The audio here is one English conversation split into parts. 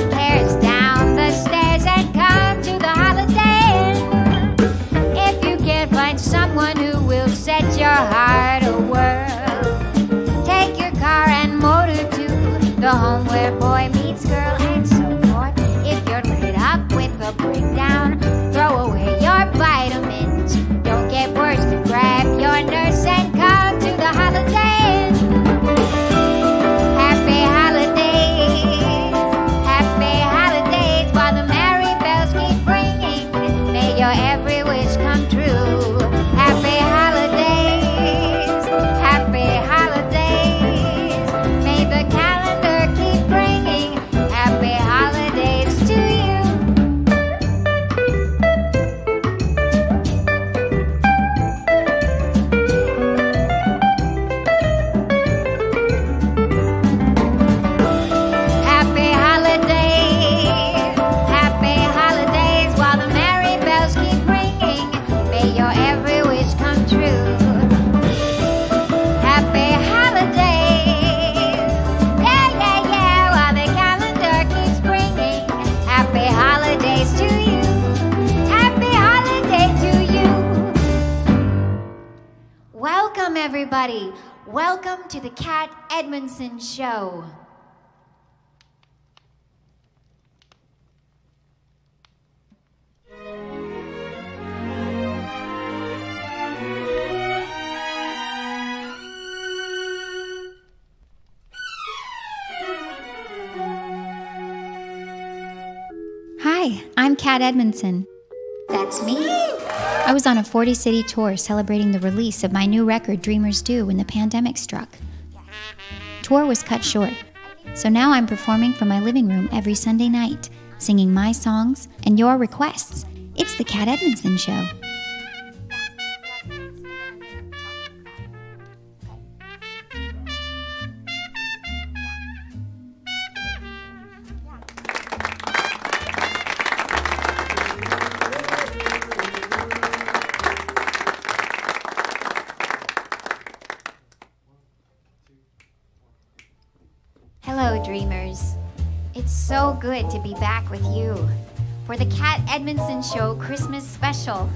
your cares down the stairs and come to the holiday inn. If you can't find someone the Kat Edmonson Show. Hi, I'm Kat Edmonson. That's me. I was on a 40 city tour celebrating the release of my new record, Dreamers Do, when the pandemic struck. Tour was cut short, so now I'm performing from my living room every Sunday night, singing my songs and your requests. It's the Kat Edmonson Show. Good to be back with you for the Kat Edmonson Show Christmas special.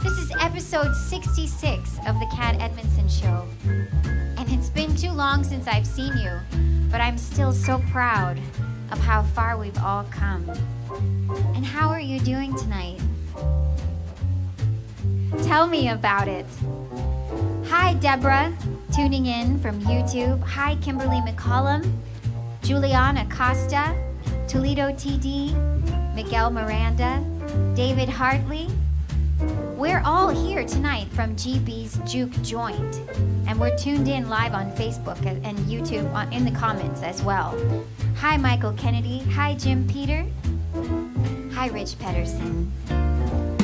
This is episode 66 of the Kat Edmonson Show. And it's been too long since I've seen you, but I'm still so proud of how far we've all come. And how are you doing tonight? Tell me about it. Hi, Deborah, tuning in from YouTube. Hi, Kimberly McCollum, Juliana Costa, Toledo TD, Miguel Miranda, David Hartley. We're all here tonight from GB's Juke Joint, and we're tuned in live on Facebook and YouTube on- in the comments as well. Hi, Michael Kennedy. Hi, Jim Peter. Hi, Rich Pedersen.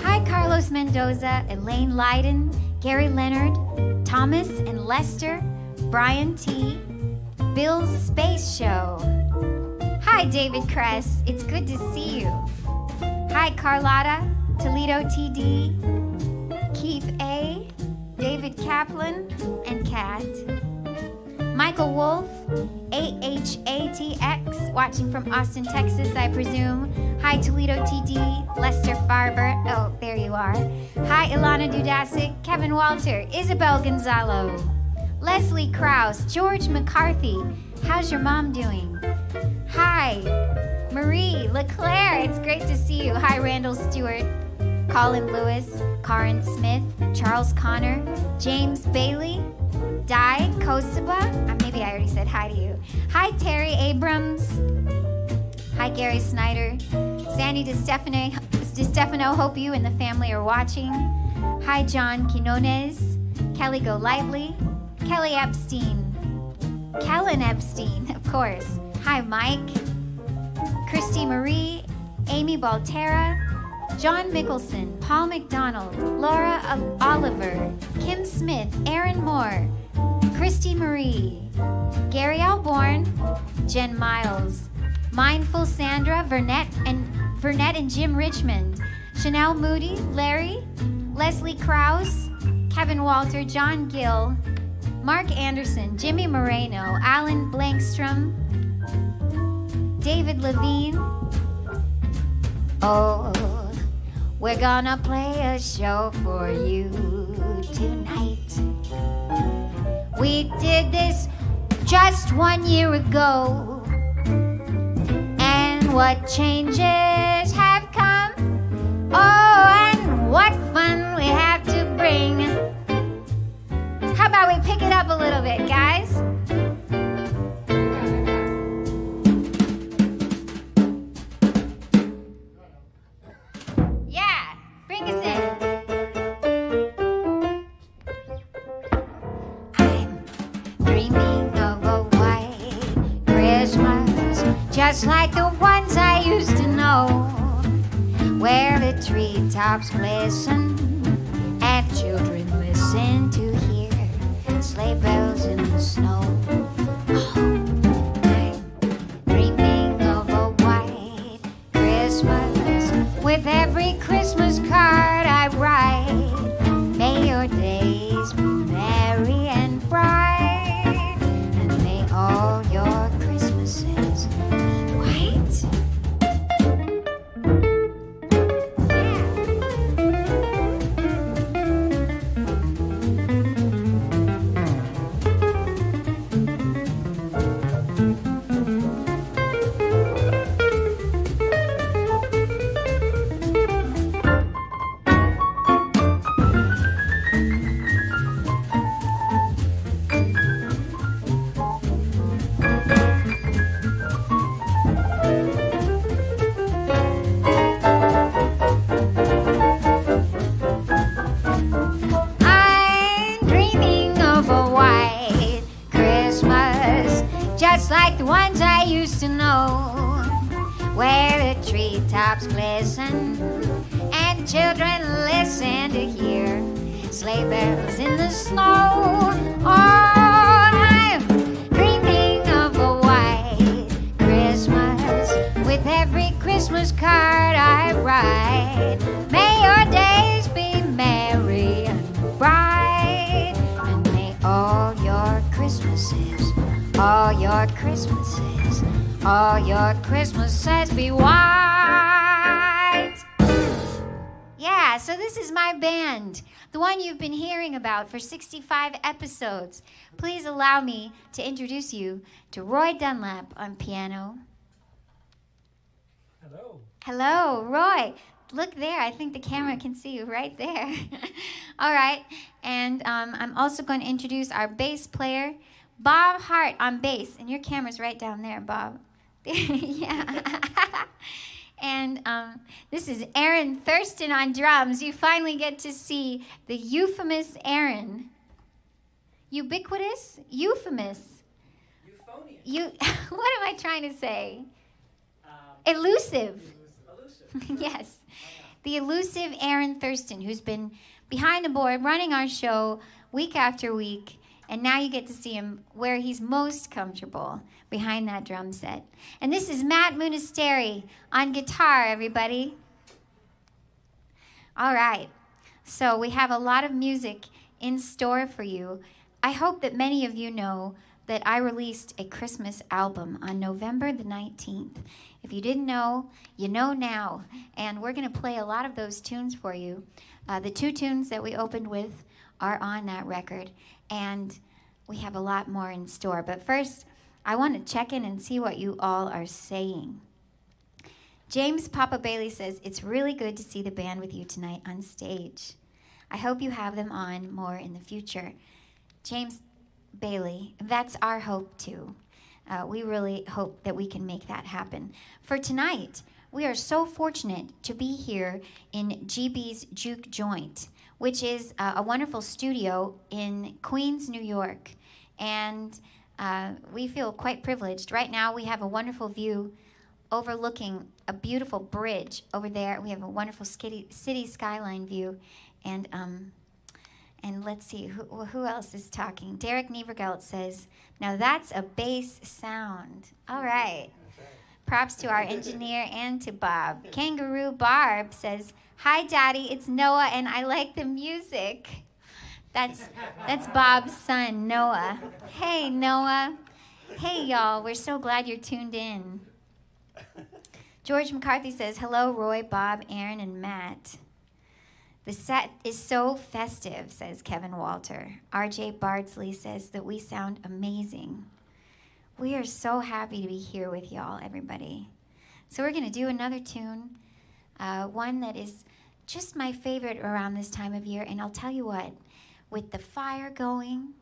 Hi, Carlos Mendoza, Elaine Leiden, Gary Leonard, Thomas and Lester, Brian T, Bill's Space Show. Hi, David Kress. It's good to see you. Hi, Carlotta, Toledo TD, Keith A, David Kaplan, and Kat. Michael Wolf, AHATX, watching from Austin, Texas, I presume. Hi, Toledo TD, Lester Farber. Oh, there you are. Hi, Ilana Dudasic, Kevin Walter, Isabel Gonzalo, Leslie Krause, George McCarthy. How's your mom doing? Hi, Marie LeClaire. It's great to see you. Hi, Randall Stewart, Colin Lewis, Karin Smith, Charles Connor, James Bailey, Di Kosaba. Uh, maybe I already said hi to you. Hi, Terry Abrams. Hi, Gary Snyder. Sandy DeStefano, DeStefano, hope you and the family are watching. Hi, John Quinones. Kelly Golightly, Kelly Epstein, Kellen Epstein, of course. Hi, Mike. Christy Marie, Amy Baltera, John Mickelson, Paul McDonald, Laura Oliver, Kim Smith, Aaron Moore, Christy Marie, Gary Alborn, Jen Miles, Mindful Sandra, Vernette and Vernette and Jim Richmond, Chanel Moody, Larry, Leslie Krause, Kevin Walter, John Gill, Mark Anderson, Jimmy Moreno, Alan Blankstrom, David Levine. Oh, we're gonna play a show for you tonight. We did this just one year ago. And what changes have come? Oh, and what fun we have to bring. How about we pick it up a little bit, guys? Yeah, bring us in. I'm dreaming of a white Christmas, just like the ones I used to know, where the treetops glisten and children listen to hear sleigh bells in the snow. For 65 episodes. Please allow me to introduce you to Roy Dunlap on piano. Hello. Hello, Roy. Look there. I think the camera can see you right there. All right. And um, I'm also going to introduce our bass player, Bob Hart, on bass. And your camera's right down there, Bob. yeah. and um, this is Aaron Thurston on drums. You finally get to see the euphemous Aaron. Ubiquitous? Euphemous. Euphonious. You. what am I trying to say? Um, Elusive. elusive. yes. The elusive Aaron Thurston, who's been behind the board running our show week after week. And now you get to see him where he's most comfortable behind that drum set. And this is Matt Munisteri on guitar, everybody. All right. So we have a lot of music in store for you. I hope that many of you know that I released a Christmas album on November the 19th. If you didn't know, you know now. And we're going to play a lot of those tunes for you. Uh, the two tunes that we opened with are on that record. And we have a lot more in store. But first, I want to check in and see what you all are saying. James Papa Bailey says, It's really good to see the band with you tonight on stage. I hope you have them on more in the future. James Bailey, that's our hope too. Uh, we really hope that we can make that happen. For tonight, we are so fortunate to be here in GB's Juke Joint, which is uh, a wonderful studio in Queens, New York. And uh, we feel quite privileged. Right now, we have a wonderful view overlooking a beautiful bridge over there. We have a wonderful city, city skyline view. And, um, and let's see, who, who else is talking? Derek Nevergelt says, Now that's a bass sound. All right. Props to our engineer and to Bob. Kangaroo Barb says, Hi, Daddy, it's Noah, and I like the music. That's, that's Bob's son, Noah. Hey, Noah. Hey, y'all. We're so glad you're tuned in. George McCarthy says, Hello, Roy, Bob, Aaron, and Matt. The set is so festive, says Kevin Walter. RJ Bardsley says that we sound amazing. We are so happy to be here with y'all, everybody. So, we're going to do another tune, uh, one that is just my favorite around this time of year. And I'll tell you what, with the fire going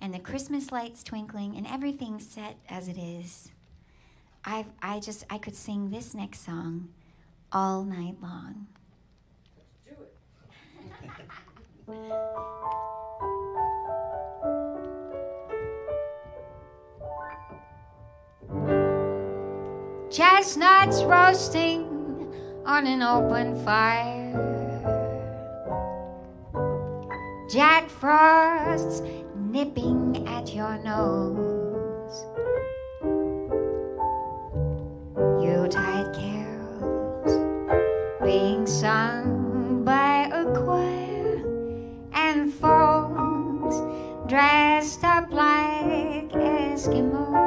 and the Christmas lights twinkling and everything set as it is, I I just I could sing this next song all night long. Do it. Chestnuts roasting on an open fire. Jack Frost's nipping at your nose. Yuletide carols being sung dressed up like Eskimos.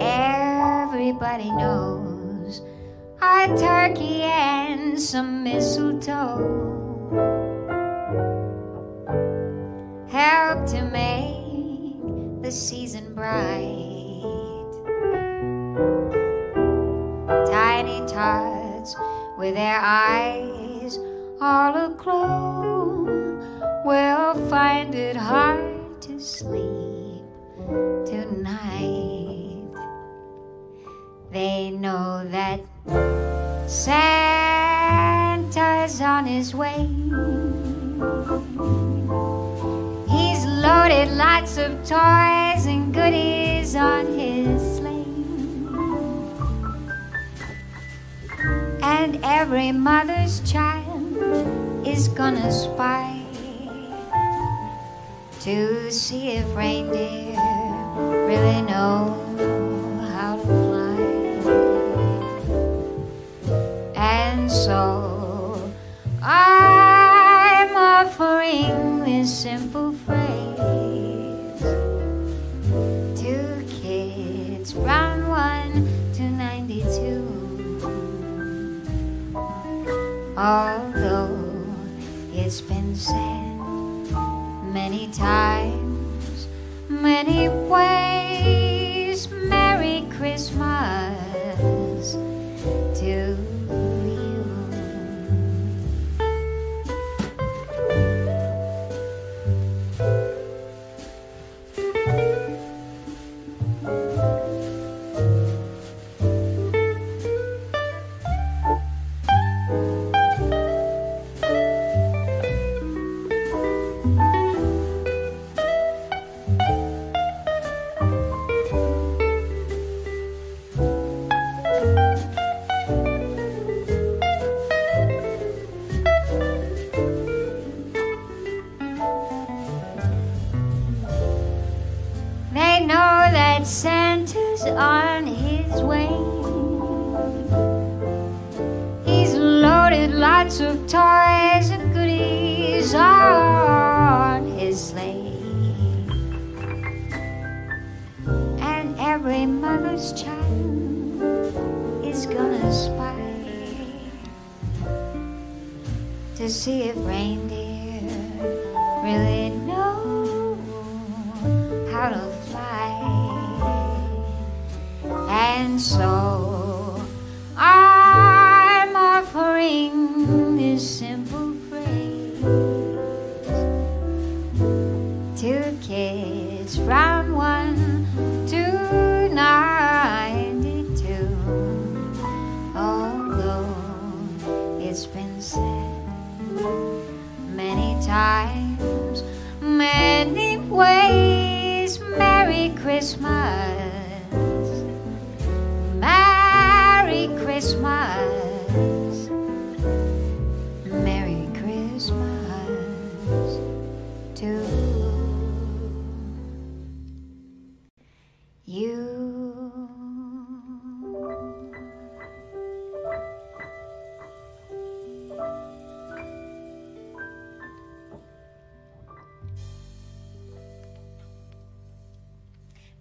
Everybody knows a turkey and some mistletoe help to make the season bright. Tiny tots with their eyes all aglow will find it hard to sleep tonight. They know that Santa's on his way. He's loaded lots of toys and goodies on his sleigh. And every mother's child is gonna spy to see if reindeer really know how to fly. And so I'm offering this simple times, many ways,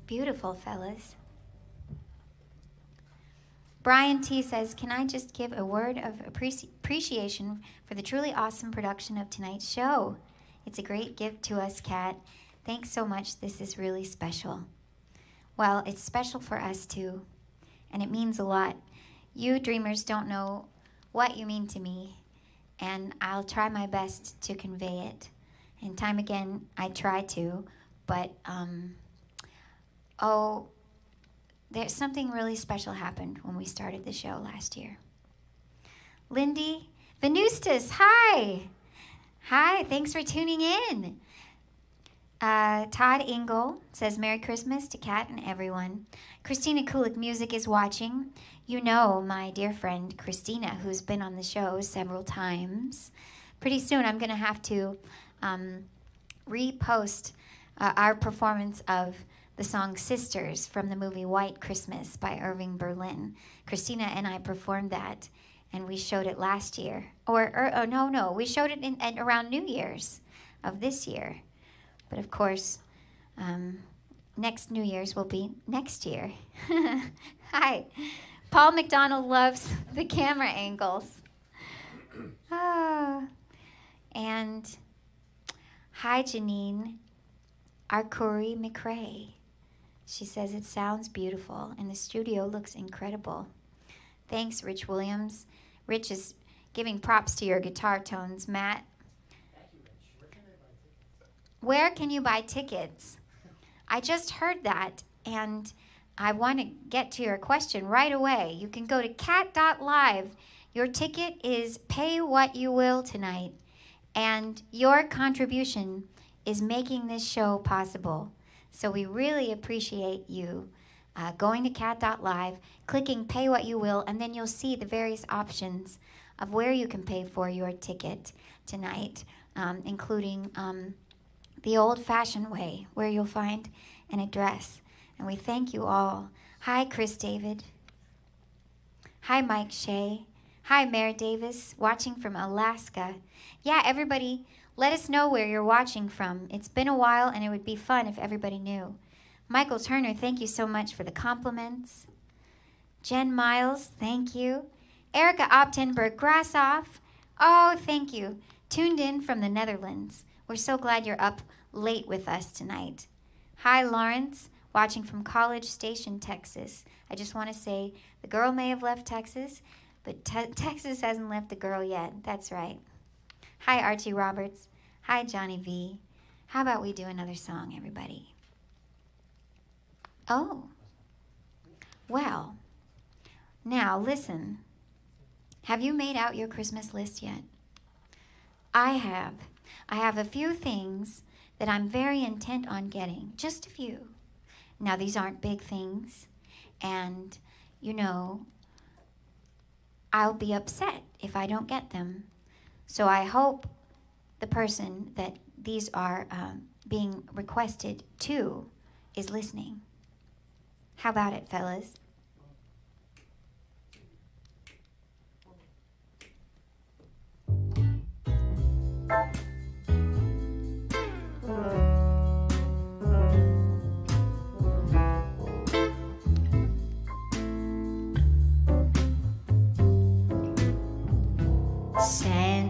Beautiful, fellas. Brian T says, Can I just give a word of appreci- appreciation for the truly awesome production of tonight's show? It's a great gift to us, Kat. Thanks so much. This is really special. Well, it's special for us too, and it means a lot. You dreamers don't know what you mean to me, and I'll try my best to convey it. And time again, I try to, but um, oh, there's something really special happened when we started the show last year. Lindy Venustus, hi. Hi, thanks for tuning in. Uh, Todd Engel says Merry Christmas to Kat and everyone. Christina Kulik Music is watching. You know my dear friend Christina, who's been on the show several times. Pretty soon I'm going to have to um, repost uh, our performance of the song Sisters from the movie White Christmas by Irving Berlin. Christina and I performed that, and we showed it last year. Or, or oh, no, no, we showed it in, at around New Year's of this year. But of course, um, next New Year's will be next year. Hi. Paul McDonald loves the camera angles. Ah. And hi, Janine Arcuri McRae. She says it sounds beautiful and the studio looks incredible. Thanks, Rich Williams. Rich is giving props to your guitar tones, Matt. Thank you, Rich. Where can you buy tickets? I just heard that and I want to get to your question right away. You can go to kat.live. Your ticket is pay what you will tonight, and your contribution is making this show possible. So we really appreciate you uh, going to kat.live, clicking pay what you will, and then you'll see the various options of where you can pay for your ticket tonight, um, including um, the old fashioned way, where you'll find an address. And we thank you all. Hi, Chris David. Hi, Mike Shea. Hi, Mayor Davis, watching from Alaska. Yeah, everybody, let us know where you're watching from. It's been a while, and it would be fun if everybody knew. Michael Turner, thank you so much for the compliments. Jen Miles, thank you. Erica Optenberg Grassoff, oh, thank you. Tuned in from the Netherlands. We're so glad you're up late with us tonight. Hi, Lawrence, watching from College Station, Texas. I just want to say the girl may have left Texas, but te- Texas hasn't left the girl yet. That's right. Hi, Archie Roberts. Hi, Johnny V. How about we do another song, everybody? Oh. Well, now listen. Have you made out your Christmas list yet? I have. I have a few things that I'm very intent on getting, just a few. Now, these aren't big things, and you know, I'll be upset if I don't get them. So I hope the person that these are um, being requested to is listening. How about it, fellas?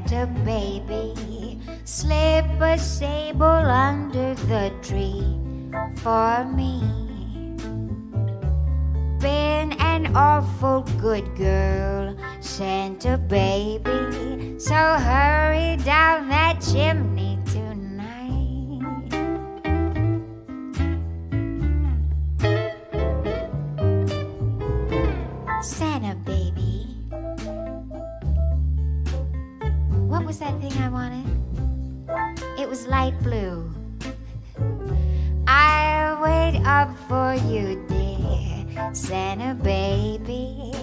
Santa baby, slip a sable under the tree for me. Been an awful good girl, Santa baby, so hurry down that chimney was that thing I wanted? It was light blue. I'll wait up for you, dear Santa baby.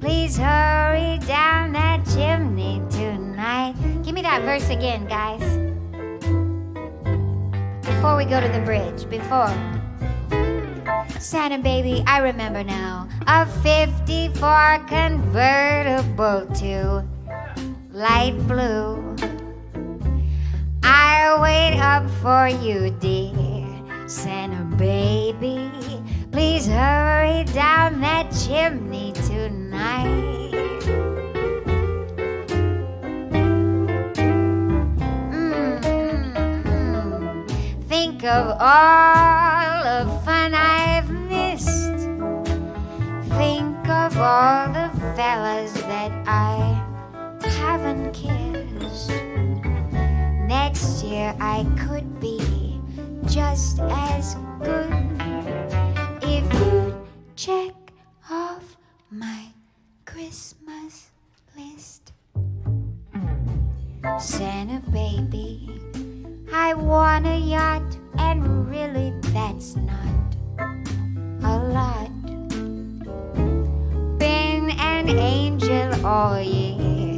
Please hurry down that chimney tonight. Give me that verse again, guys. Before we go to the bridge, before. Santa baby, I remember now. A 54 convertible to light blue. I'll wait up for you, dear Santa baby. Please hurry down that chimney tonight. Mm-mm-mm. Think of all the fun I've missed. Think of all the fellas that I Next year I could be just as good if you check off my Christmas list. Santa baby, I want a yacht, and really that's not a lot. Been an angel all year,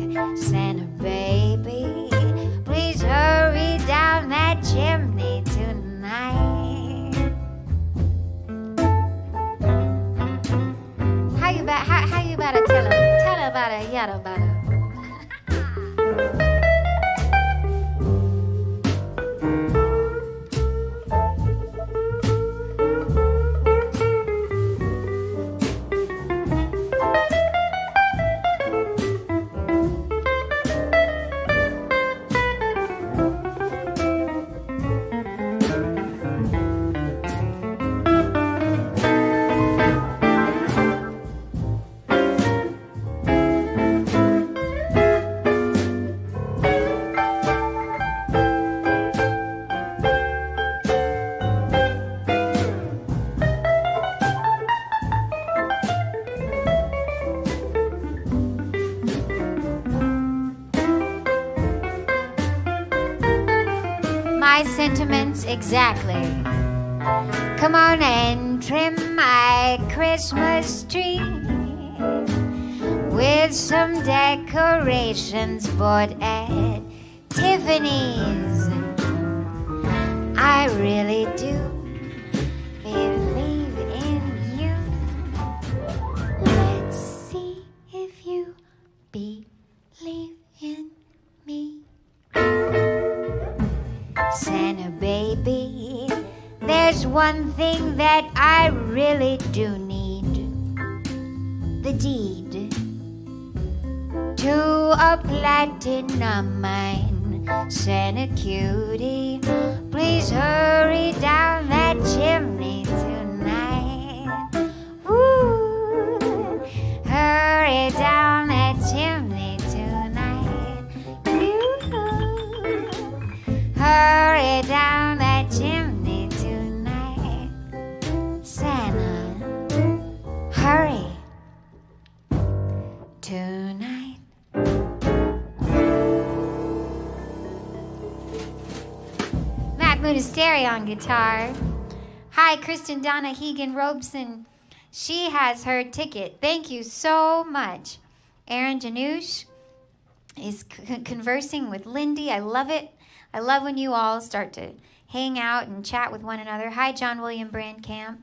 exactly. Come on and trim my Christmas tree with some decorations bought Donna Hegan Robeson. She has her ticket. Thank you so much. Aaron Janouche is conversing with Lindy. I love it. I love when you all start to hang out and chat with one another. Hi, John William Brandcamp.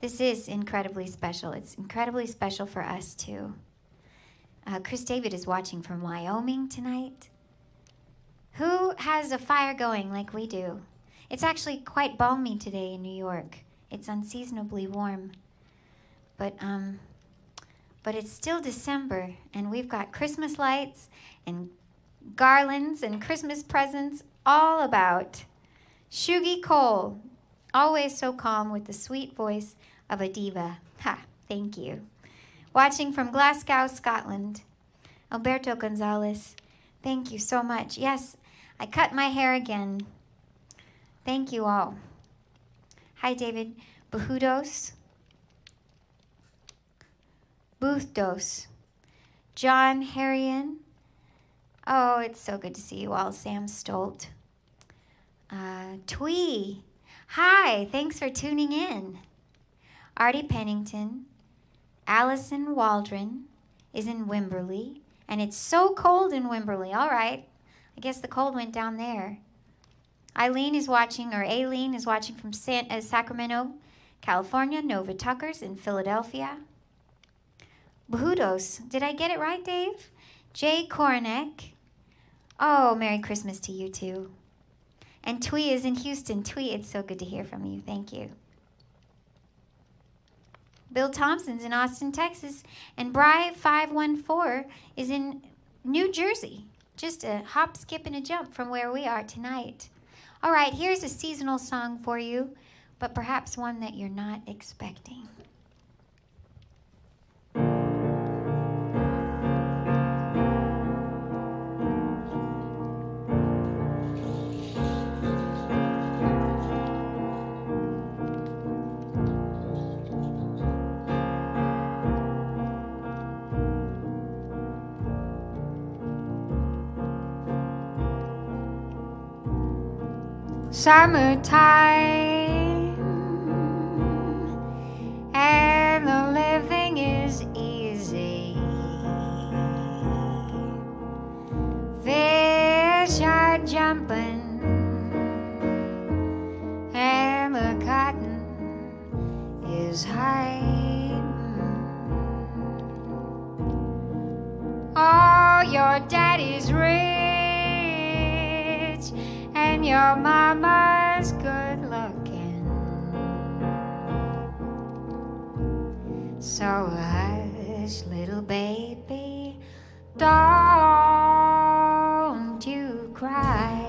This is incredibly special. It's incredibly special for us too. Uh, Chris David is watching from Wyoming tonight. Who has a fire going like we do? It's actually quite balmy today in New York. It's unseasonably warm. But um but it's still December and we've got Christmas lights and garlands and Christmas presents all about. Shugi Cole, always so calm with the sweet voice of a diva. Ha, thank you. Watching from Glasgow, Scotland. Alberto Gonzalez, thank you so much. Yes, I cut my hair again. Thank you all. Hi, David. Behudos. Boothdos. John Harrian. Oh, it's so good to see you all, Sam Stolt. Uh, Twee, hi, thanks for tuning in. Artie Pennington, Allison Waldron is in Wimberley, and it's so cold in Wimberley. All right, I guess the cold went down there. Eileen is watching, or Aileen is watching from San, uh, Sacramento, California. Nova Tucker's in Philadelphia. Bahudos, did I get it right, Dave? Jay Koronek. Oh, Merry Christmas to you too. And Twee is in Houston. Twee, it's so good to hear from you. Thank you. Bill Thompson's in Austin, Texas, and Bry514 is in New Jersey. Just a hop, skip, and a jump from where we are tonight. All right, here's a seasonal song for you, but perhaps one that you're not expecting. Summertime and the living is easy. Fish are jumping and the cotton is high. Oh, your daddy's rich and your mama's good looking. So hush, little baby, don't you cry.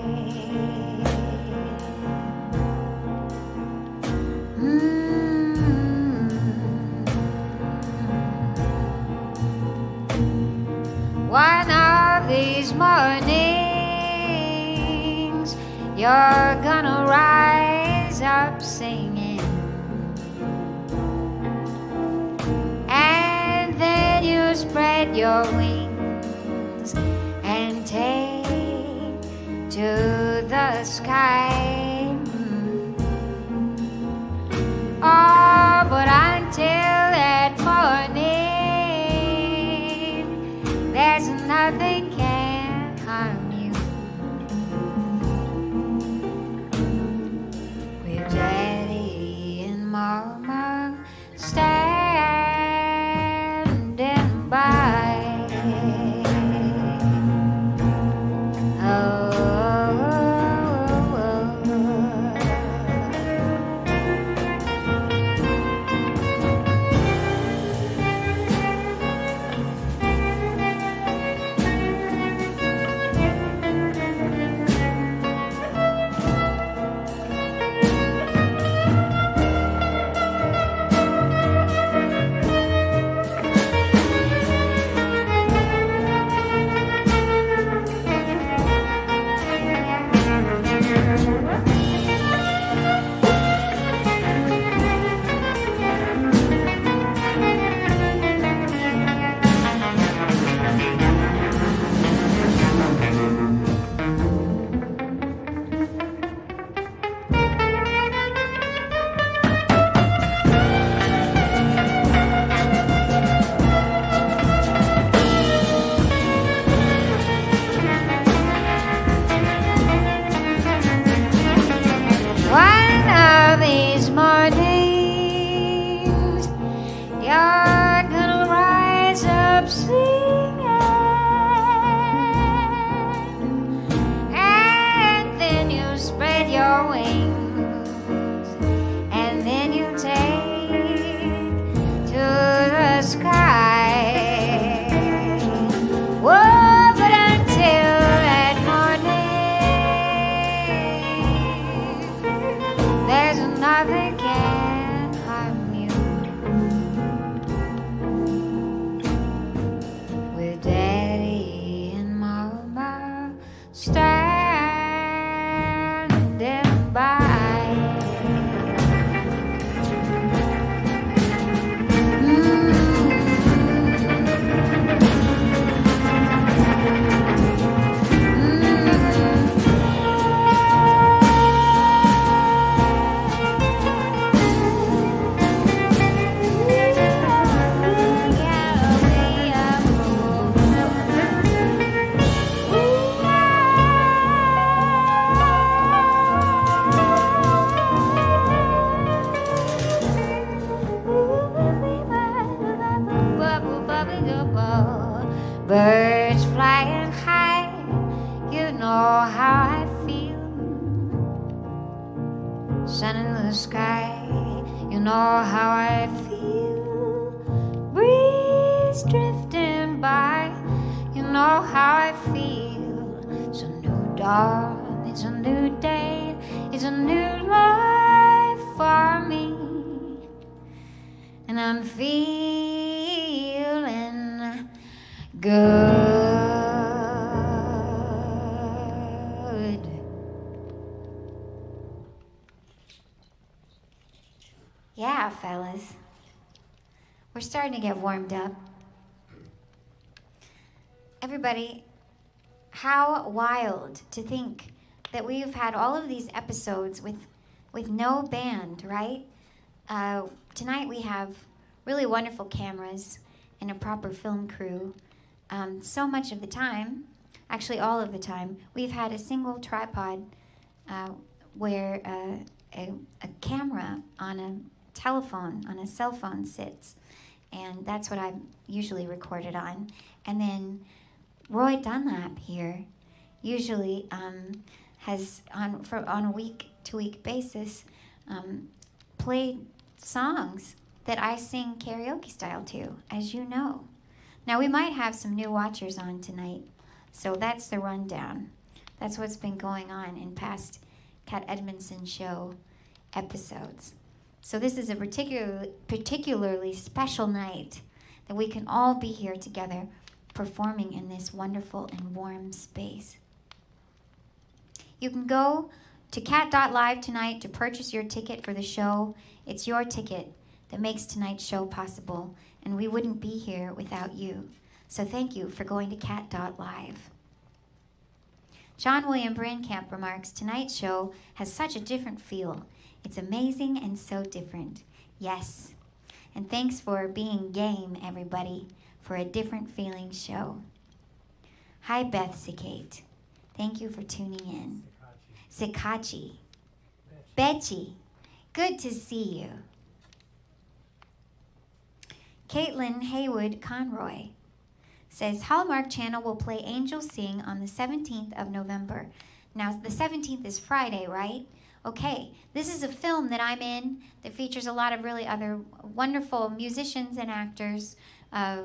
Mm. One of these mornings, you're gonna rise up singing. And then you spread your wings and take to the sky. Sun in the sky, you know how I feel. Breeze drifting by, you know how I feel. It's a new dawn, it's a new day, it's a new life for me. And I'm feeling good. Yeah, fellas. We're starting to get warmed up. Everybody, how wild to think that we've had all of these episodes with with no band, right? Uh, tonight we have really wonderful cameras and a proper film crew. Um, so much of the time, actually all of the time, we've had a single tripod uh, where uh, a, a camera on a telephone, on a cell phone sits. And that's what I'm usually recorded on. And then Roy Dunlap here usually um, has, on, for, on a week to week basis, um, played songs that I sing karaoke style to, as you know. Now, we might have some new watchers on tonight, so that's the rundown. That's what's been going on in past Kat Edmonson show episodes. So, this is a particular, particularly special night that we can all be here together performing in this wonderful and warm space. You can go to kat.live tonight to purchase your ticket for the show. It's your ticket that makes tonight's show possible, and we wouldn't be here without you. So thank you for going to kat.live. John William Brankamp remarks Tonight's show has such a different feel. It's amazing and so different. Yes. And thanks for being game, everybody, for a different feeling show. Hi, Beth Sikate. Thank you for tuning in. Sikachi. Betchy. Good to see you. Caitlin Haywood Conroy says Hallmark Channel will play Angel Sing on the 17th of November. Now, the 17th is Friday, right? Okay, this is a film that I'm in that features a lot of really other wonderful musicians and actors. Uh,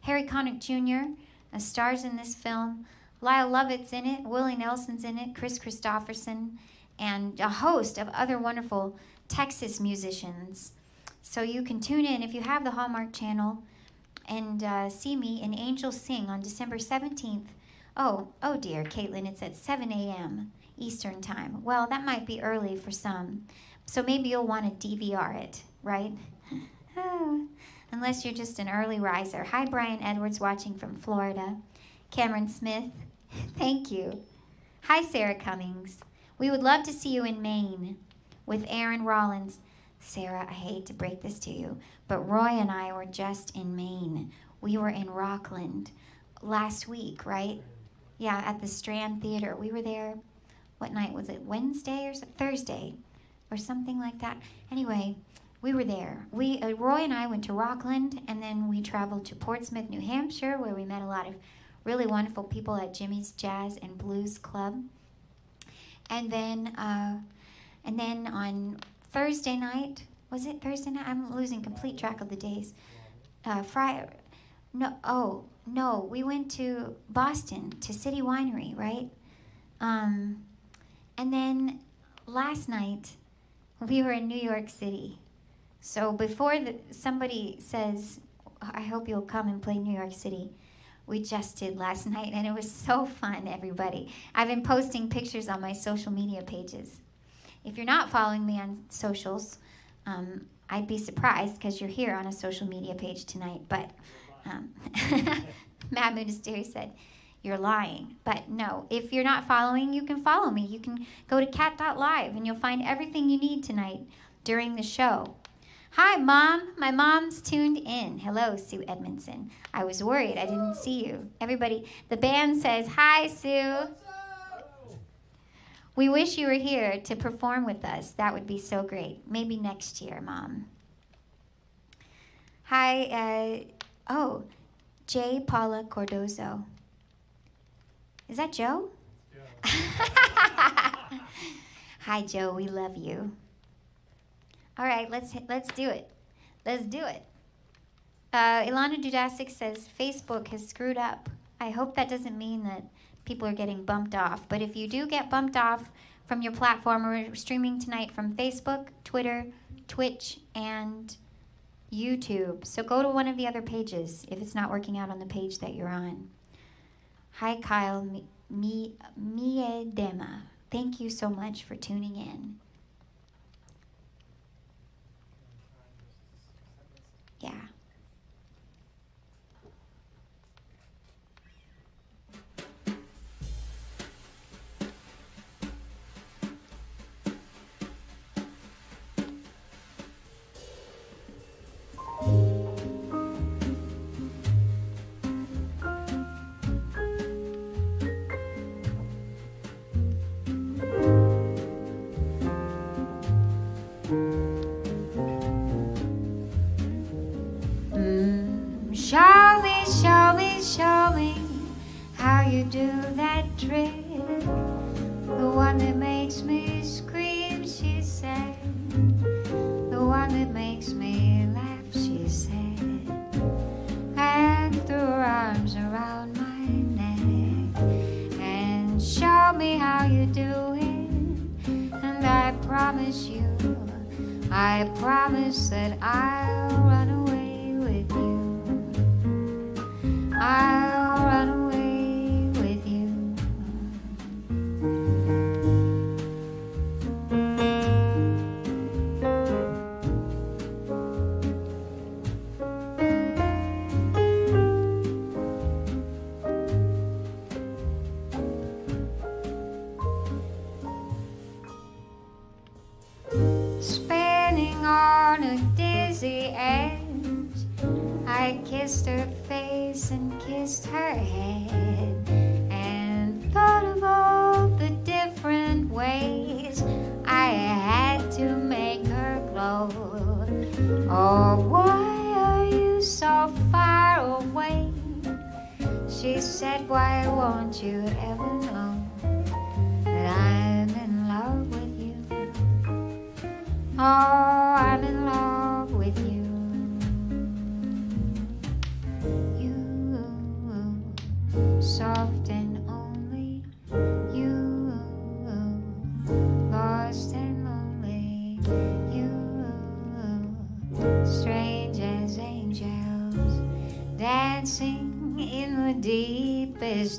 Harry Connick Jr. Uh, stars in this film. Lyle Lovett's in it, Willie Nelson's in it, Kris Kristofferson, and a host of other wonderful Texas musicians. So you can tune in if you have the Hallmark Channel and uh, see me in Angels Sing on December 17th. Oh, oh dear, Caitlin, it's at 7 a.m. Eastern Time. Well, that might be early for some. So maybe you'll want to DVR it, right? Oh, unless you're just an early riser. Hi, Brian Edwards, watching from Florida. Cameron Smith, thank you. Hi, Sarah Cummings. We would love to see you in Maine with Aaron Rollins. Sarah, I hate to break this to you, but Roy and I were just in Maine. We were in Rockland last week, right? Yeah, at the Strand Theater. We were there. What night was it? Wednesday or so- Thursday, or something like that. Anyway, we were there. We uh, Roy and I went to Rockland, and then we traveled to Portsmouth, New Hampshire, where we met a lot of really wonderful people at Jimmy's Jazz and Blues Club. And then, uh, and then on Thursday night, was it Thursday night? I'm losing complete track of the days. Uh, Friday, no, oh no, we went to Boston to City Winery, right? Um, and then last night we were in New York City. So before the, somebody says, "I hope you'll come and play New York City," we just did last night, and it was so fun. Everybody, I've been posting pictures on my social media pages. If you're not following me on socials, um, I'd be surprised because you're here on a social media page tonight. But um, Matt Munisteri said, You're lying. But no, if you're not following, you can follow me. You can go to kat.live and you'll find everything you need tonight during the show. Hi, Mom. My mom's tuned in. Hello, Sue Edmonson. I was worried I didn't see you. Everybody, the band says, Hi, Sue. We wish you were here to perform with us. That would be so great. Maybe next year, Mom. Hi, uh, oh, J. Paula Cordozo. Is that Joe? Yeah. Hi, Joe. We love you. All right, let's let's do it. Let's do it. Uh, Ilana Dudasic says Facebook has screwed up. I hope that doesn't mean that people are getting bumped off. But if you do get bumped off from your platform, we're streaming tonight from Facebook, Twitter, Twitch, and YouTube. So go to one of the other pages if it's not working out on the page that you're on. Hi, Kyle Mi- Mi- Miedema. Thank you so much for tuning in. Yeah.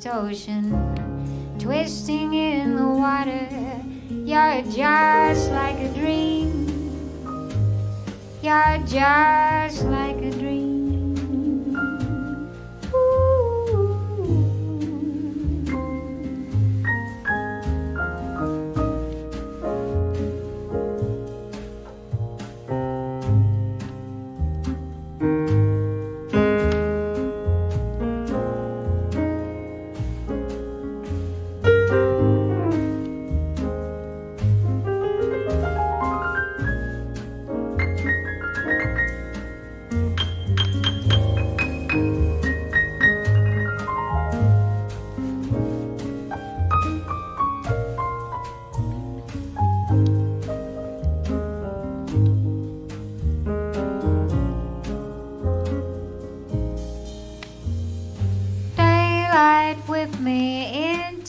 Ocean, twisting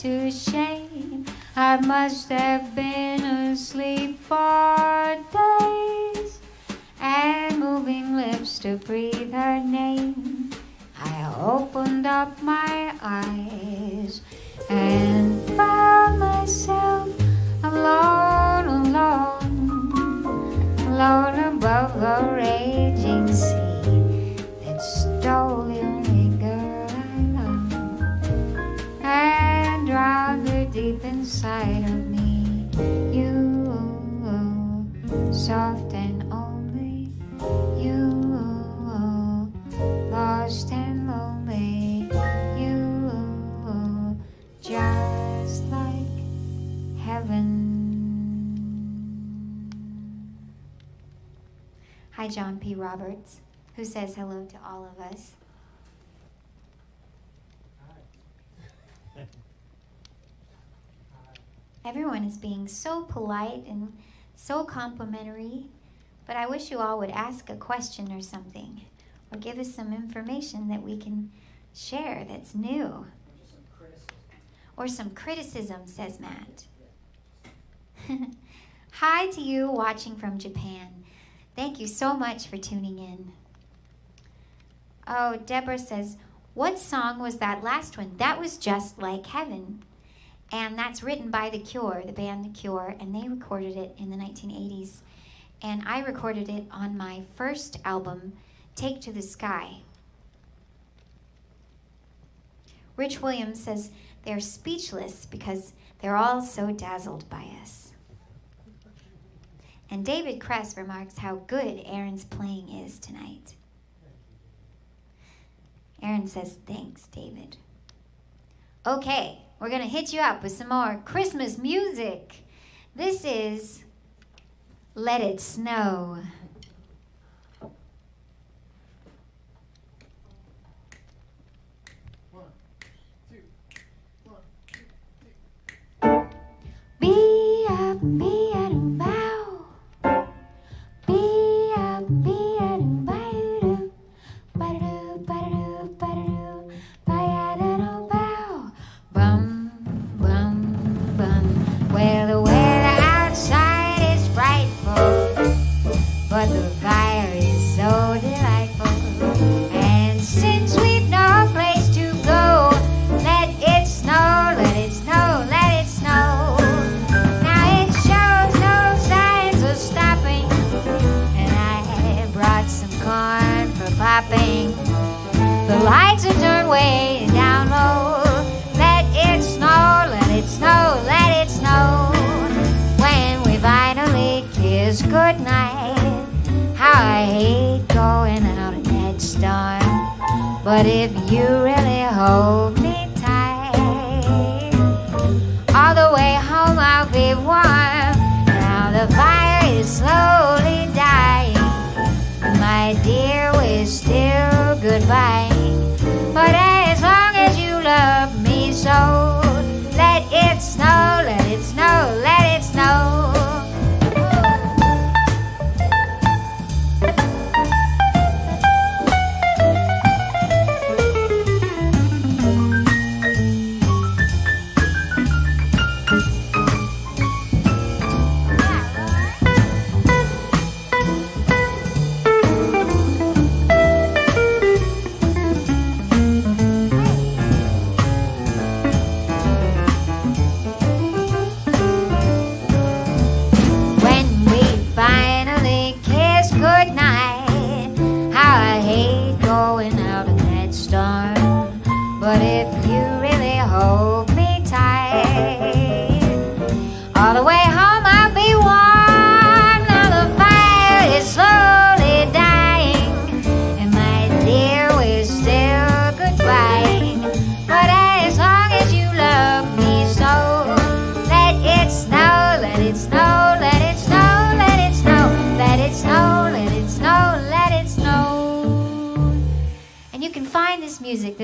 into shame. I must have been asleep for days. And moving lips to breathe her name. I opened up my eyes and found myself alone, alone, alone above a raging sea that stole deep inside of me. You, soft and only, you, lost and lonely, you, just like heaven. Hi, John P. Roberts, who says hello to all of us. Everyone is being so polite and so complimentary, but I wish you all would ask a question or something, or give us some information that we can share that's new. Or some criticism, says Matt. Hi to you watching from Japan. Thank you so much for tuning in. Oh, Deborah says, What song was that last one? That was Just Like Heaven. And that's written by The Cure, the band The Cure, and they recorded it in the 1980s. And I recorded it on my first album, Take to the Sky. Rich Williams says they're speechless because they're all so dazzled by us. And David Kress remarks how good Aaron's playing is tonight. Aaron says, Thanks, David. Okay, we're going to hit you up with some more Christmas music. This is Let It Snow. Be up, be at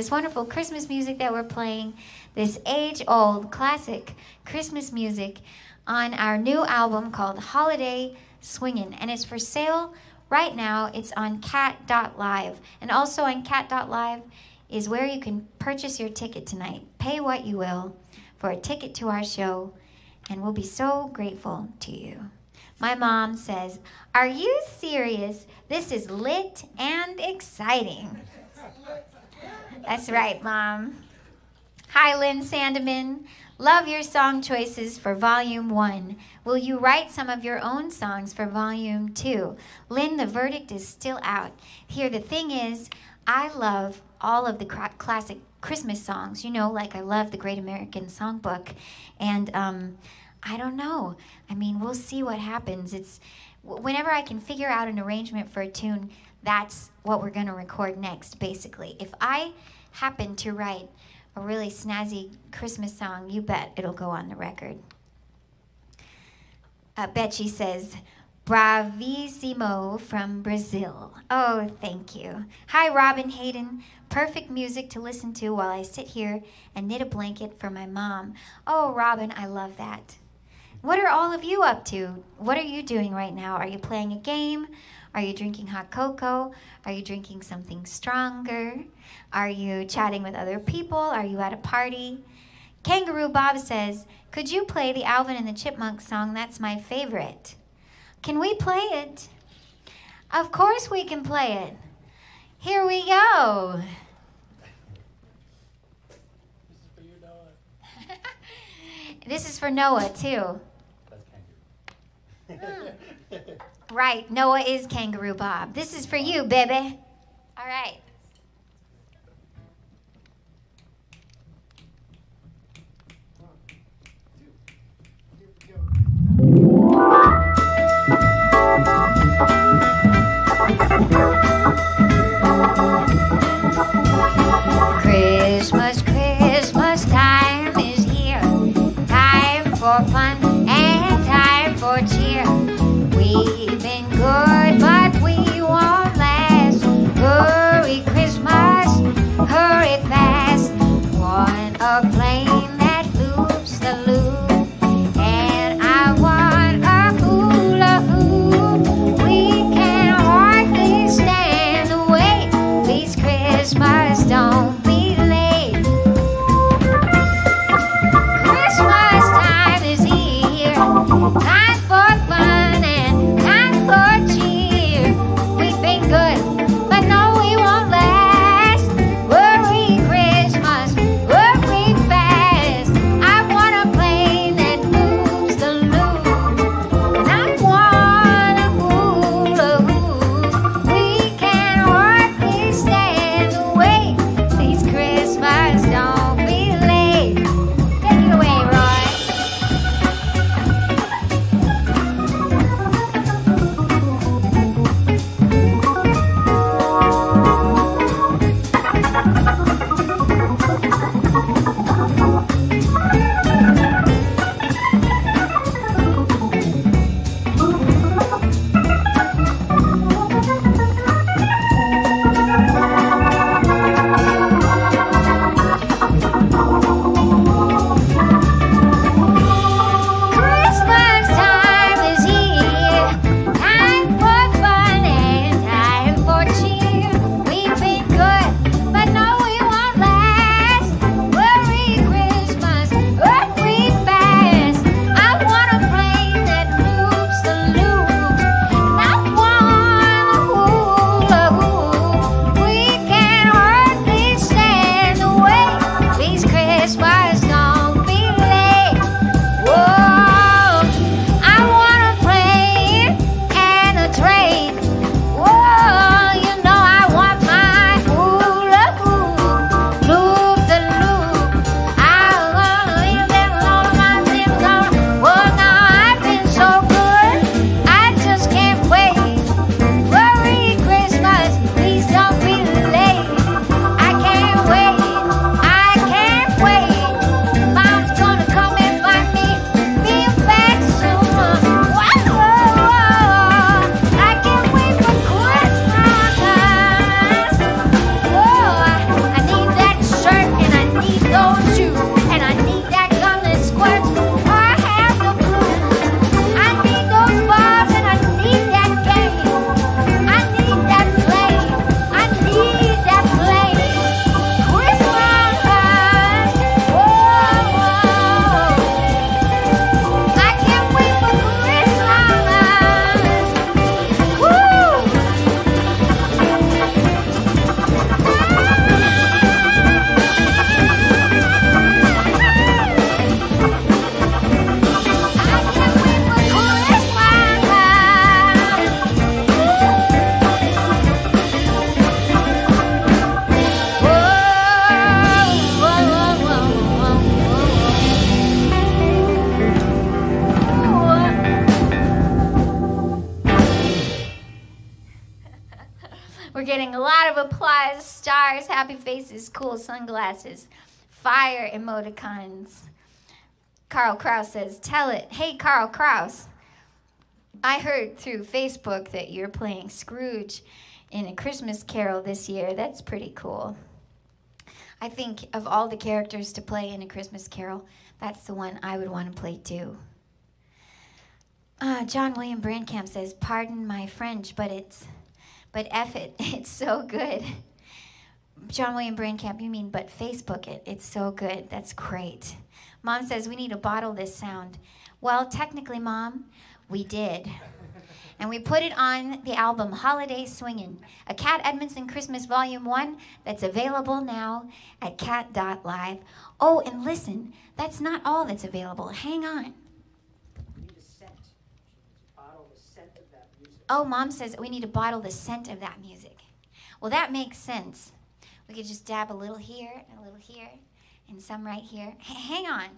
this wonderful Christmas music that we're playing, this age old classic Christmas music, on our new album called Holiday Swingin'. And it's for sale right now. It's on kat.live. And also on kat.live is where you can purchase your ticket tonight. Pay what you will for a ticket to our show, and we'll be so grateful to you. My mom says, Are you serious? This is lit and exciting. That's right, Mom. Hi, Lynn Sandeman. Love your song choices for Volume 1. Will you write some of your own songs for Volume 2? Lynn, the verdict is still out. Here, the thing is, I love all of the classic Christmas songs, you know, like I love the Great American Songbook. And um, I don't know. I mean, we'll see what happens. It's whenever I can figure out an arrangement for a tune, that's what we're going to record next, basically. If I happen to write a really snazzy Christmas song, you bet it'll go on the record. Uh, Betsy says, Bravissimo from Brazil. Oh, thank you. Hi, Robin Hayden. Perfect music to listen to while I sit here and knit a blanket for my mom. Oh, Robin, I love that. What are all of you up to? What are you doing right now? Are you playing a game? Are you drinking hot cocoa? Are you drinking something stronger? Are you chatting with other people? Are you at a party? Kangaroo Bob says, Could you play the Alvin and the Chipmunks song? That's my favorite. Can we play it? Of course we can play it. Here we go. This is for Noah. This is for Noah, too. That's kangaroo. Hmm. Right, Noah is Kangaroo Bob. This is for you, baby. All right. Kraus says, Tell it. Hey, Carl Kraus. I heard through Facebook that you're playing Scrooge in A Christmas Carol this year. That's pretty cool. I think of all the characters to play in A Christmas Carol, that's the one I would want to play too. Uh, John William Brandcamp says, "Pardon my French, but it's, but F it, it's so good." John William Brandcamp, you mean, but Facebook it. It's so good. That's great. Mom says we need to bottle this sound. Well, technically, Mom, we did. And we put it on the album Holiday Swingin', a Kat Edmonson Christmas Volume 1 that's available now at kat.live. Oh, and listen, that's not all that's available. Hang on. We need a. Bottle the scent of that music. Oh, mom says we need to bottle the scent of that music. Well, that makes sense. We could just dab a little here and a little here and some right here. H- hang on.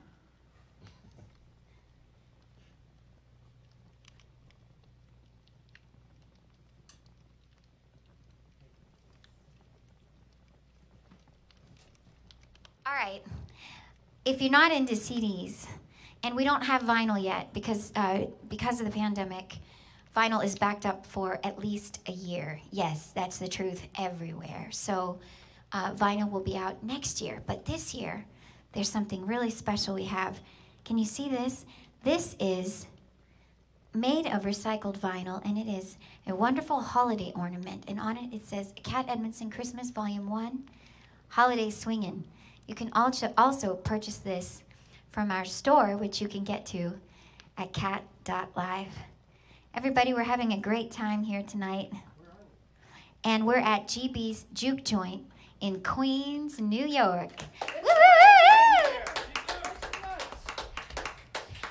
All right. If you're not into CDs, and we don't have vinyl yet because uh, because of the pandemic, vinyl is backed up for at least a year. Yes, that's the truth everywhere. So uh, vinyl will be out next year, but this year there's something really special we have. Can you see this? This is made of recycled vinyl, and it is a wonderful holiday ornament. And on it, it says Kat Edmonson Christmas Volume 1, Holiday Swingin'. You can also, also purchase this from our store, which you can get to at kat.live. Everybody, we're having a great time here tonight. And we're at GB's Juke Joint in Queens, New York.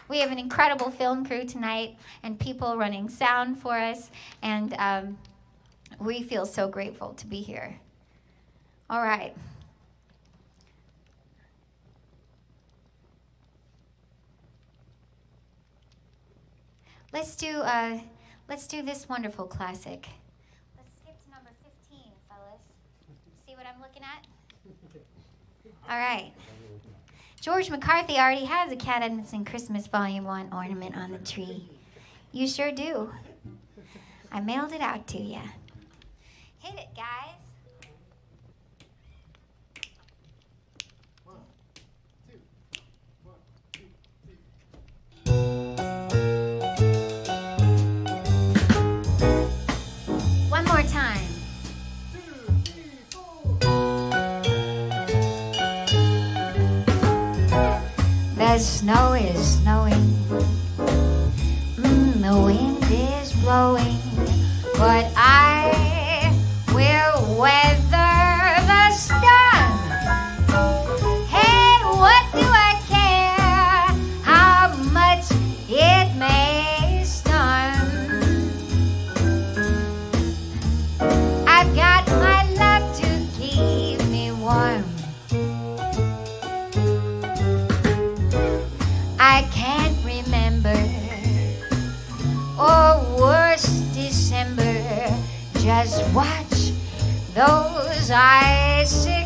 We have an incredible film crew tonight and people running sound for us, and um, we feel so grateful to be here. All right. Let's do uh, let's do this wonderful classic. Let's skip to number 15, fellas. At? All right. George McCarthy already has a Kat Edmonson Christmas Volume 1 ornament on the tree. You sure do. I mailed it out to you. Hit it, guys. The snow is snowing. Mm, the wind is blowing. But I will weather those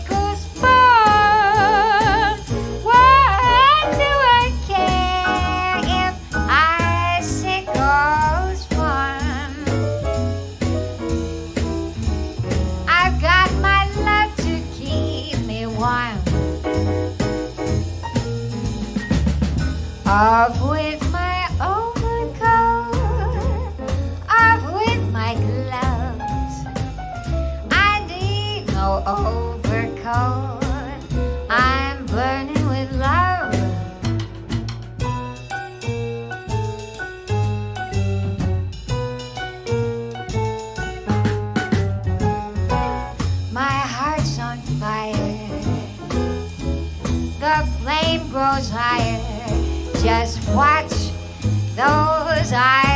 Just watch those icicles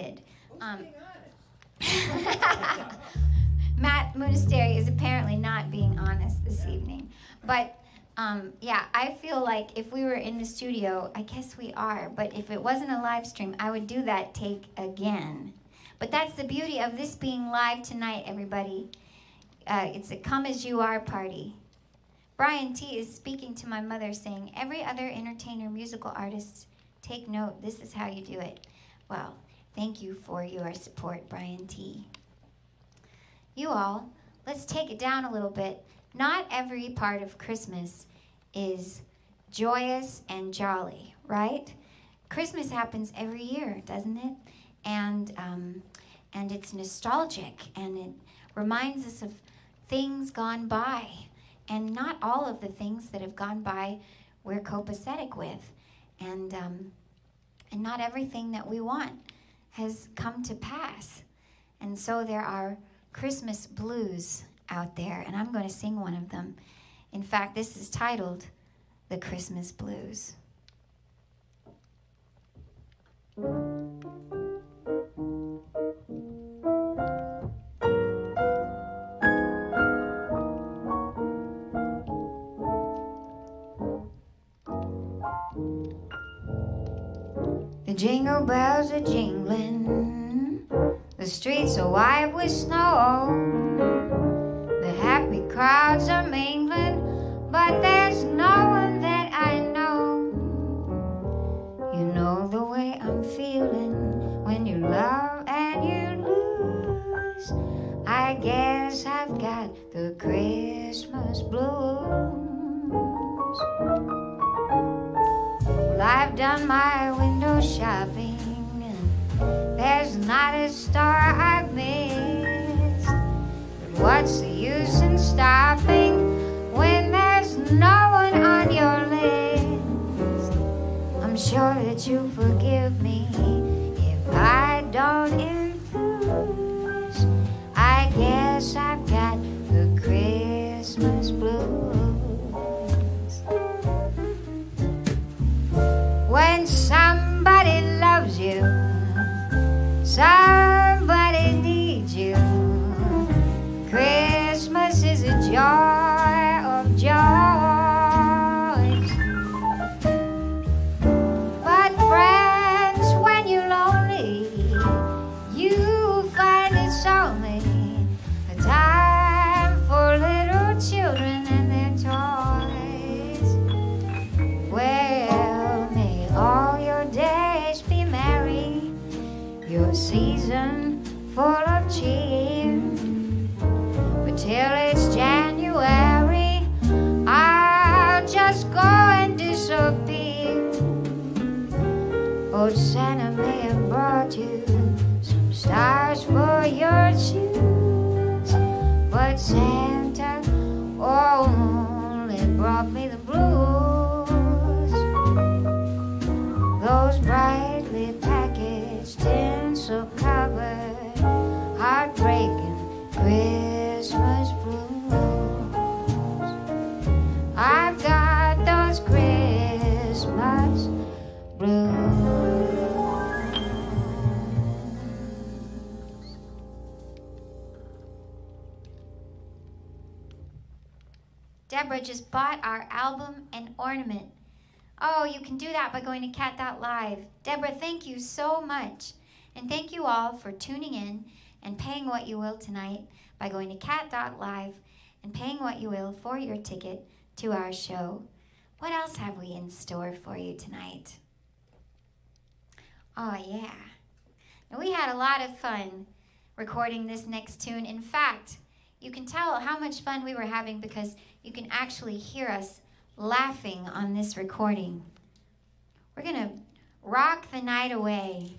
did. Um, Matt Munisteri is apparently not being honest this evening. But um, yeah, I feel like if we were in the studio, I guess we are, but if it wasn't a live stream, I would do that take again. But that's the beauty of this being live tonight, everybody. Uh, it's a come as you are party. Brian T is speaking to my mother saying, Every other entertainer, musical artist, take note, this is how you do it. Well, thank you for your support, Brian T. You all, let's take it down a little bit. Not every part of Christmas is joyous and jolly, right? Christmas happens every year, doesn't it? And um, and it's nostalgic and it reminds us of things gone by. And not all of the things that have gone by we're copacetic with. And um, and not everything that we want has come to pass. And so there are Christmas blues out there, and I'm going to sing one of them. In fact, this is titled The Christmas Blues. Jingle bells are jingling, the streets are white with snow. The happy crowds are mingling, but there's no one that I know. You know the way I'm feeling when you love and you lose. I guess I've got the Christmas blues. Well, I've done my shopping, there's not a star I've missed. But what's the use in stopping when there's no one on your list? I'm sure that you forgive me if I don't enthuse. I guess I've got the Christmas blues. When somebody loves you, somebody needs you. Christmas is a joy stars for your shoes, but Santa oh, only brought me the Deborah just bought our album and ornament. Oh, you can do that by going to kat.live. Deborah, thank you so much. And thank you all for tuning in and paying what you will tonight by going to kat.live and paying what you will for your ticket to our show. What else have we in store for you tonight? Oh, yeah. Now, we had a lot of fun recording this next tune. In fact, you can tell how much fun we were having because you can actually hear us laughing on this recording. We're going to rock the night away.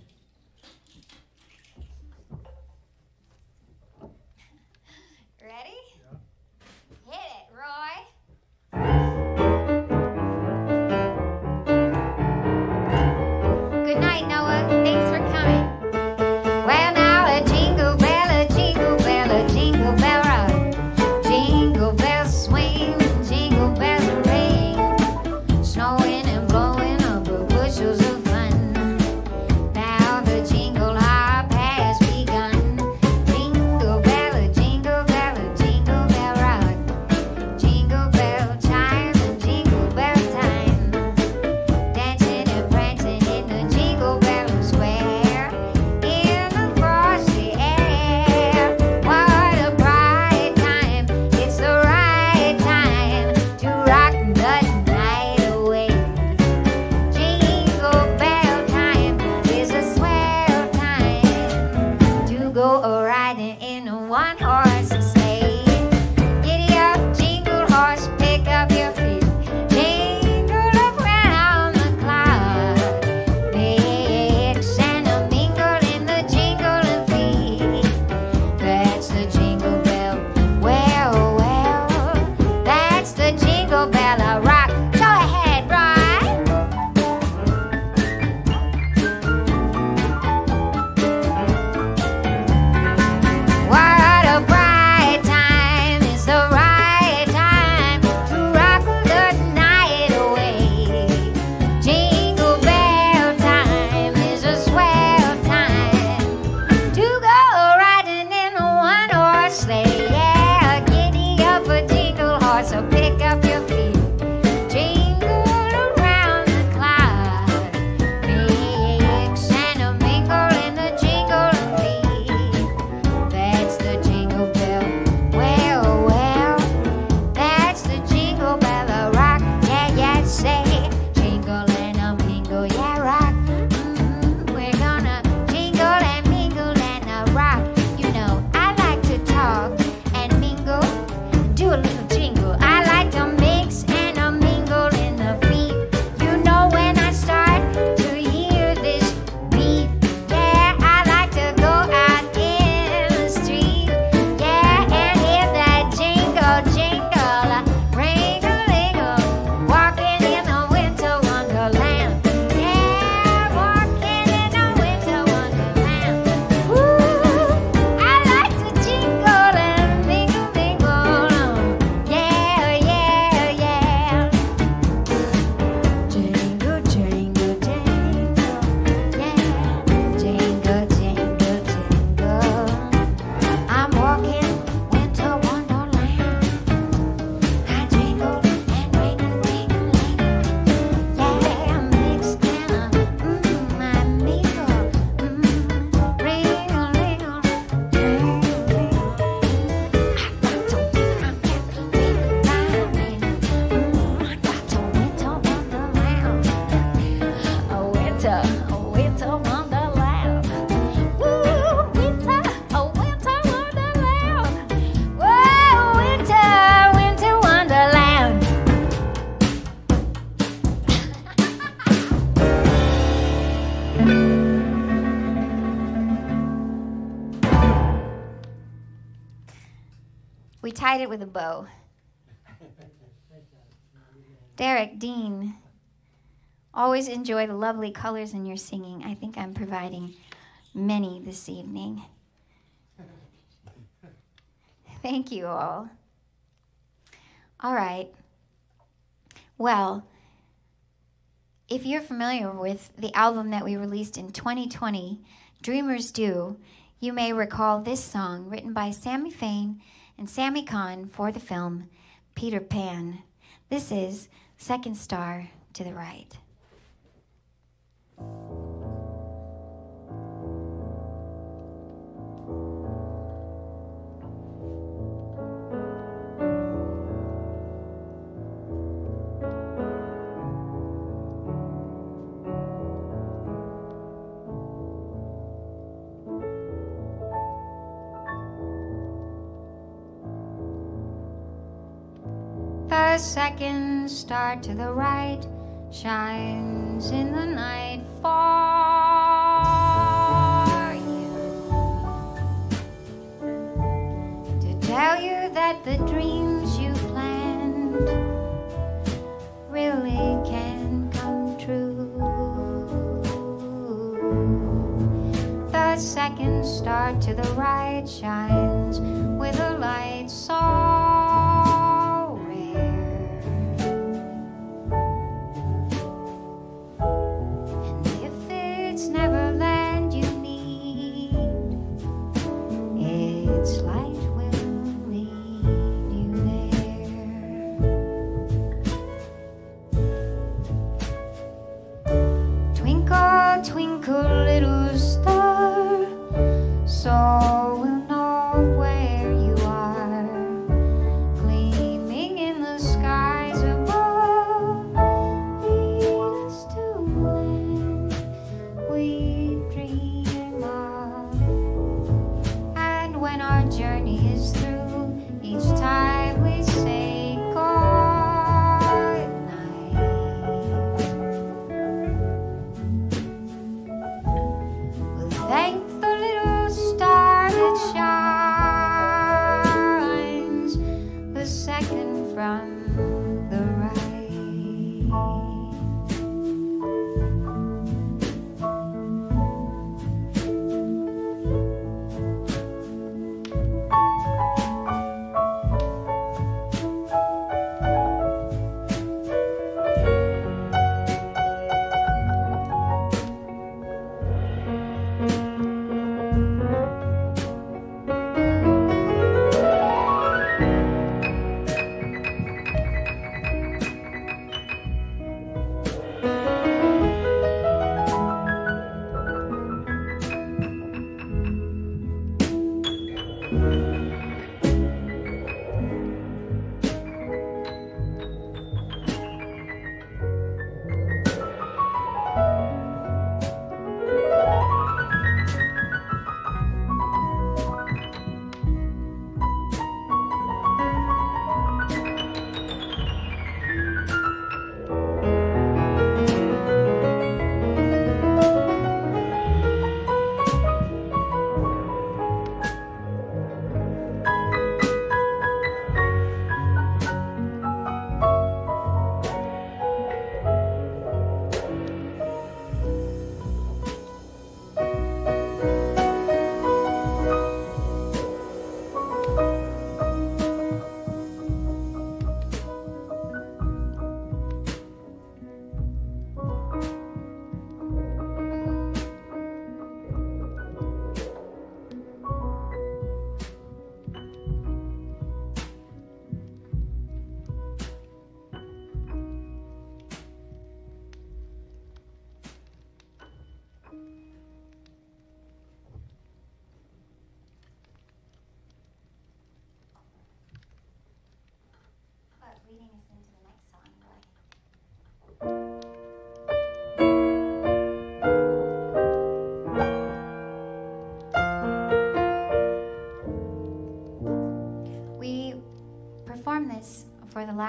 Tied it with a bow. Derek, Dean, always enjoy the lovely colors in your singing. I think I'm providing many this evening. Thank you all. All right. Well, if you're familiar with the album that we released in 2020, Dreamers Do, you may recall this song written by Sammy Fain and Sammy Cahn for the film Peter Pan. This is Second Star to the Right. The second star to the right shines in the night for you. To tell you that the dreams you planned really can come true. The second star to the right shines with a light so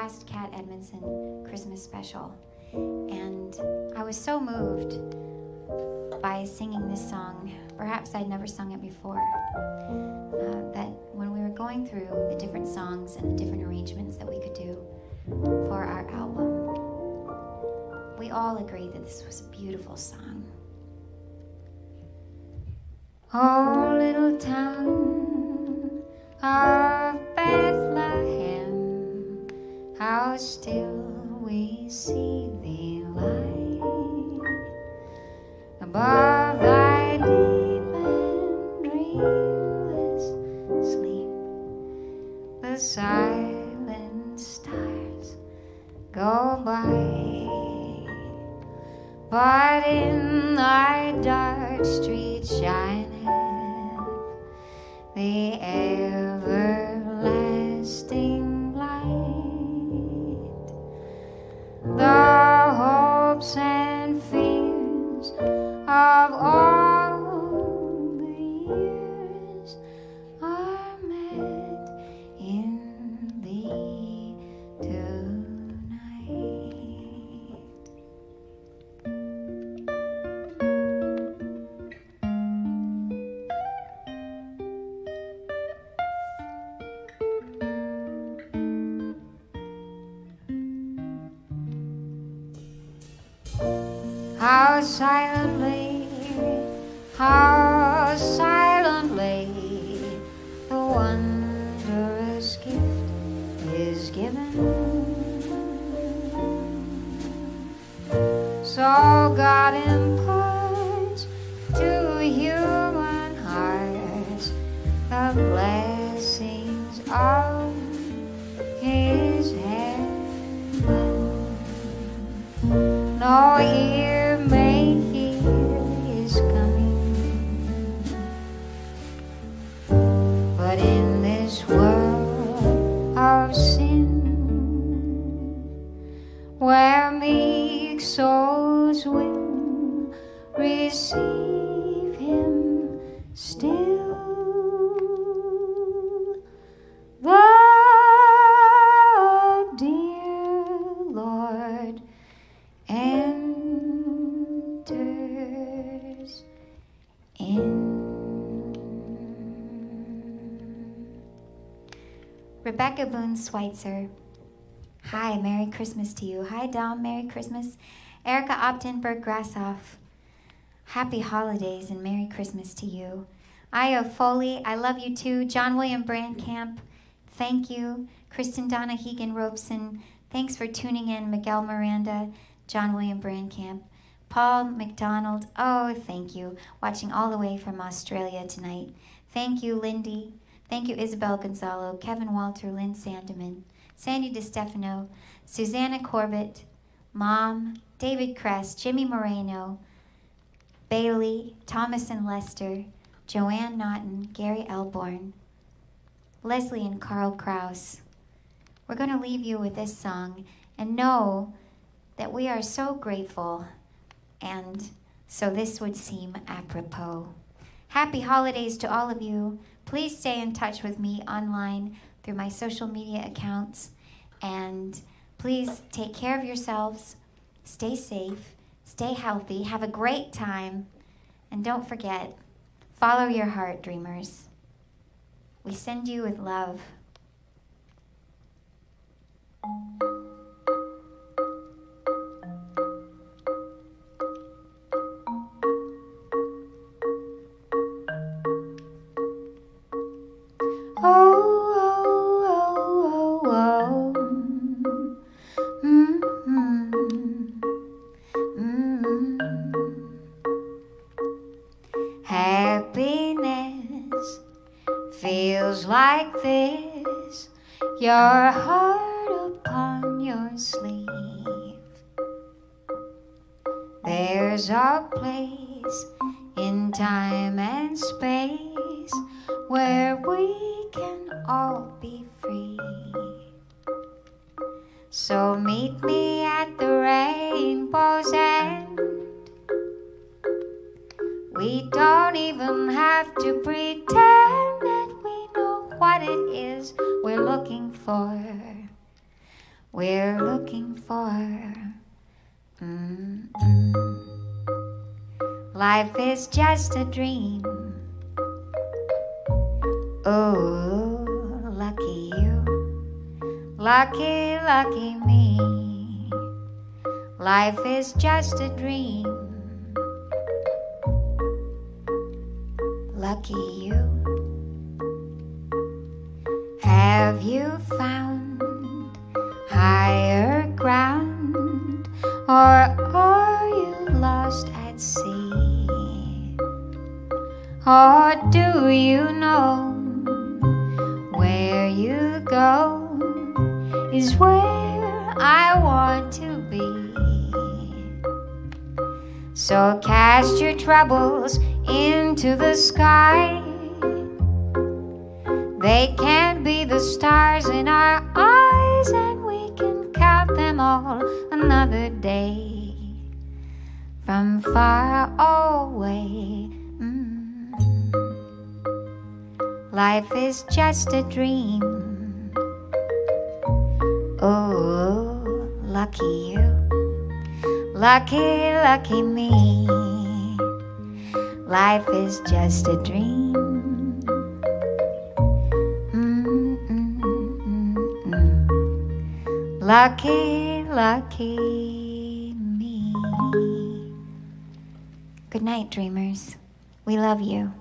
last Kat Edmonson Christmas special, and I was so moved by singing this song. Perhaps I'd never sung it before. Uh, that when we were going through the different songs and the different arrangements that we could do for our album, we all agreed that this was a beautiful song. Oh, little town of Boone Schweitzer. Hi, Merry Christmas to you. Hi, Dom, Merry Christmas. Erica Optenberg Grassoff. Happy holidays and Merry Christmas to you. Io Foley, I love you too. John William Brandcamp, thank you. Kristen Donna Hegan Robeson, thanks for tuning in. Miguel Miranda, John William Brandcamp. Paul McDonald, oh, thank you. Watching all the way from Australia tonight. Thank you, Lindy. Thank you, Isabel Gonzalo, Kevin Walter, Lynn Sandeman, Sandy DeStefano, Susanna Corbett, Mom, David Kress, Jimmy Moreno, Bailey, Thomas and Lester, Joanne Naughton, Gary Elborn, Leslie and Carl Kraus. We're going to leave you with this song and know that we are so grateful, and so this would seem apropos. Happy holidays to all of you. Please stay in touch with me online through my social media accounts, and please take care of yourselves, stay safe, stay healthy, have a great time, and don't forget follow your heart, dreamers. We send you with love. Your heart Lucky, lucky me. Life is just a dream. Just a dream. Oh, lucky you. Lucky, lucky me. Life is just a dream. Lucky, lucky me. Good night, dreamers. We love you.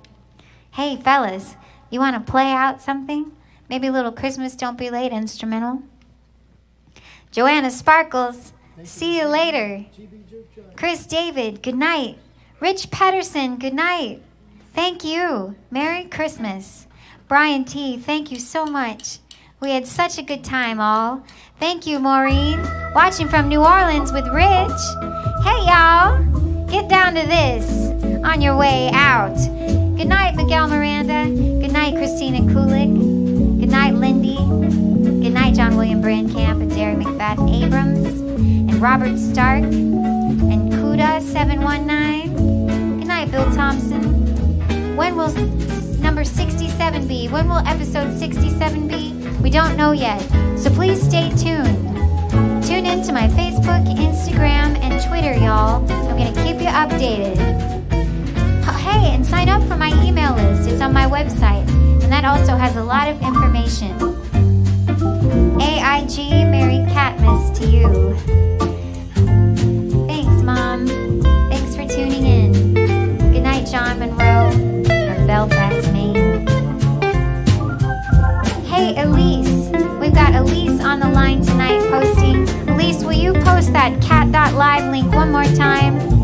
Hey, fellas, you want to play out something? Maybe a little Christmas Don't Be Late instrumental? Joanna Sparkles, see you later. Chris David, good night. Rich Pedersen, good night. Thank you. Merry Christmas. Brian T, thank you so much. We had such a good time, all. Thank you, Maureen. Watching from New Orleans with Rich. Hey, y'all. Get down to this on your way out. Good night, Miguel Miranda. Good night, Christina Kulik. Good night, Lindy. Good night, John William Brandcamp and Derry McFadden Abrams and Robert Stark and Kuda719. Good night, Bill Thompson. When will number 67 be? When will episode 67 be? We don't know yet, so please stay tuned. Tune in to my Facebook, Instagram, and Twitter, y'all. I'm going to keep you updated. Hey, and sign up for my email list. It's on my website, and that also has a lot of information. AIG Merry Catmas to you. Thanks, Mom. Thanks for tuning in. Good night, John Monroe from Belfast, Maine. Hey, Elyse. We've got Elyse on the line tonight posting. Elyse, will you post that kat.live link one more time?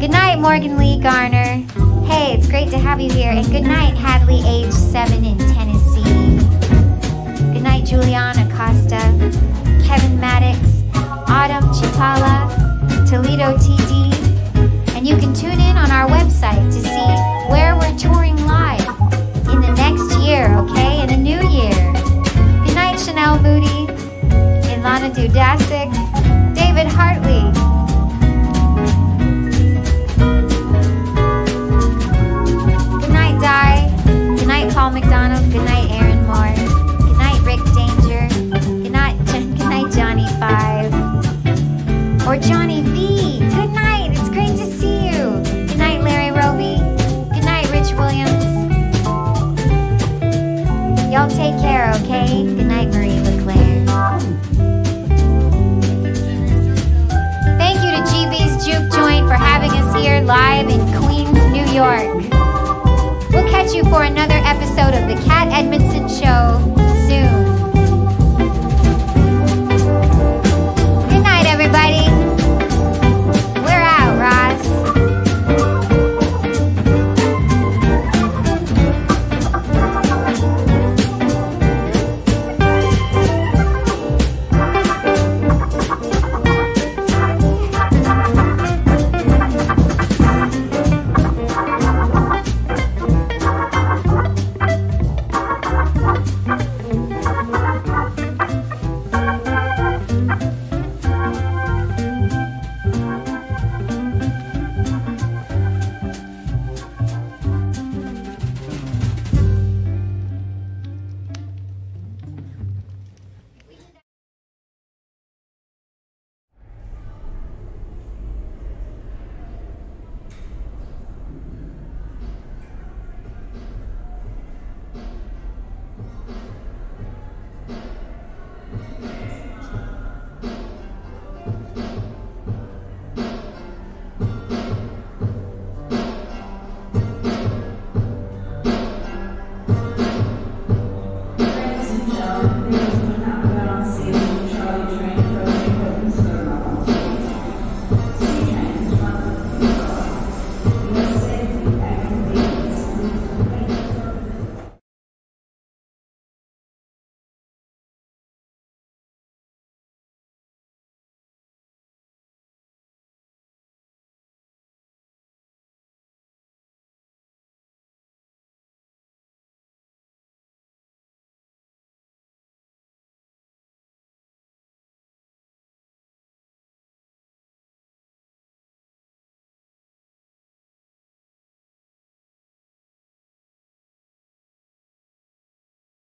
Good night, Morgan Lee Garner. Hey, it's great to have you here. And good night, Hadley, age 7 in Tennessee.